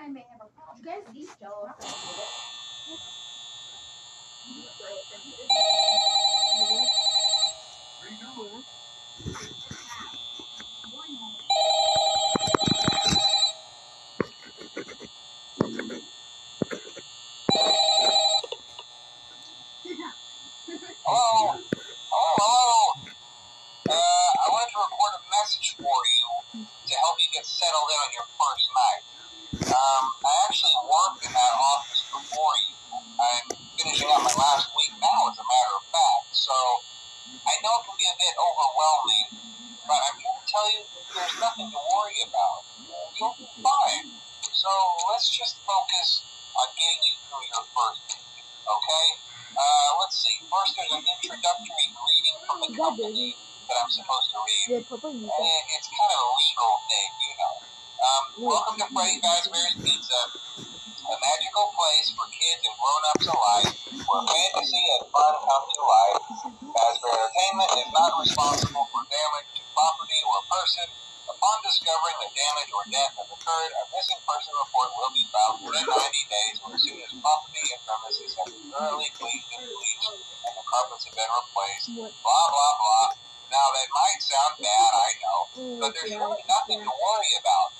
I may have a problem. You guys eat jello. last week now, as a matter of fact. So I know it can be a bit overwhelming, but I'm here to tell you there's nothing to worry about. You'll be fine. So let's just focus on getting you through your first week, okay? Uh, let's see. First, there's an introductory greeting from the company that I'm supposed to read. And it's kind of a legal thing, you know. Um, welcome to Freddy Fazbear's Pizza a magical place for kids and grown-ups alike, where fantasy and fun come to life. Fazbear Entertainment is not responsible for damage to property or person. Upon discovering that damage or death has occurred, a missing person report will be filed within 90 days or as soon as property and premises have been thoroughly cleaned and bleached and the carpets have been replaced. Blah, blah, blah. Now, that might sound bad, I know, but there's really nothing to worry about.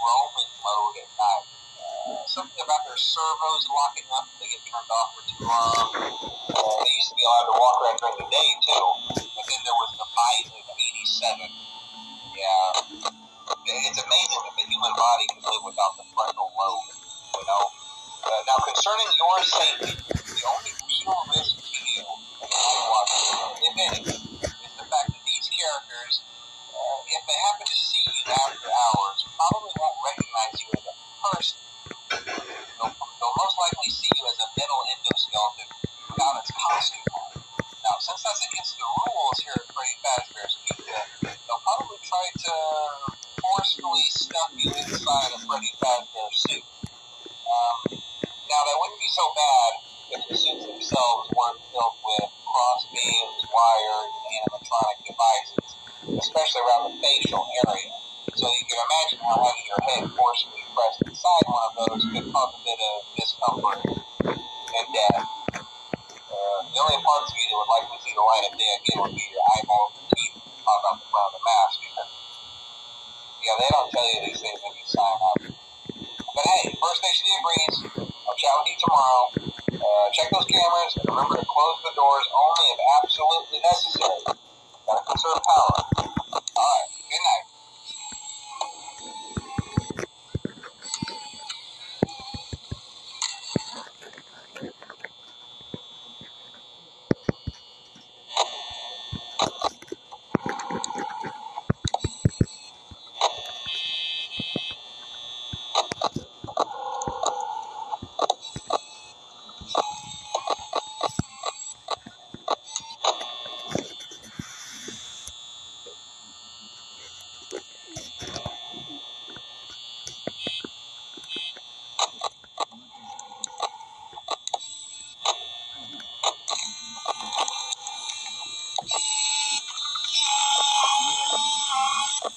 roaming mode at night. Uh, something about their servos locking up they get turned off for too long. Uh, they used to be allowed to walk around during the day too, but then there was the Bite of 87 yeah, it's amazing that the human body can live without the frontal lobe. You know. Uh, now, concerning your safety, the only real risk Now, against the rules here at Freddy Fazbear's Pizza, they'll probably try to forcefully stuff you inside a Freddy Fazbear suit. Um, now, that wouldn't be so bad if the suits themselves weren't filled with cross beams, wires, and animatronic devices, especially around the facial area. So you can imagine how having your head forcefully pressed inside one of those could cause a bit of discomfort only a part you that would see the light of day again would be your eyeballs and teeth pop out the front of the mask. Because, yeah, they don't tell you these things when you sign up. But hey, First Nation Breeze, I'll chat with you tomorrow. Uh, check those cameras and remember to close the doors only if absolutely necessary. Gotta conserve power.